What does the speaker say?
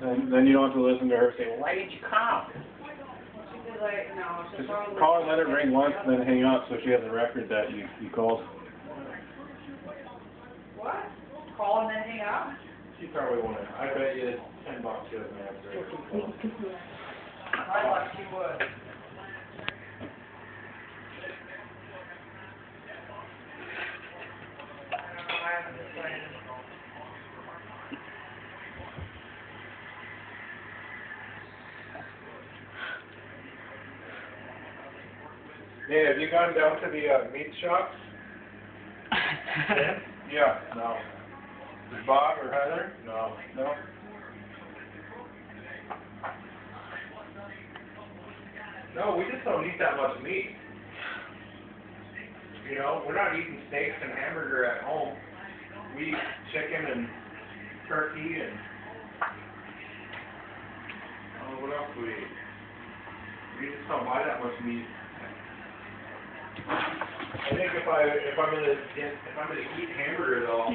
Then, then you don't have to listen to her say, well, why did you call? She's like, no, she's Just probably. call her, let her ring once, and then hang up so she has a record that you, you called. What? Call and then hang up? She probably won't, I bet you ten bucks she doesn't answer. I thought she would. I don't know, I haven't decided. Hey, have you gone down to the, uh, meat shop? Yeah, no. Bob or Heather? No. No? No, we just don't eat that much meat. You know, we're not eating steaks and hamburger at home. We eat chicken and turkey and, oh, what else we eat? We just don't buy that much meat. I think if I, if I'm gonna if I'm gonna eat hamburger though,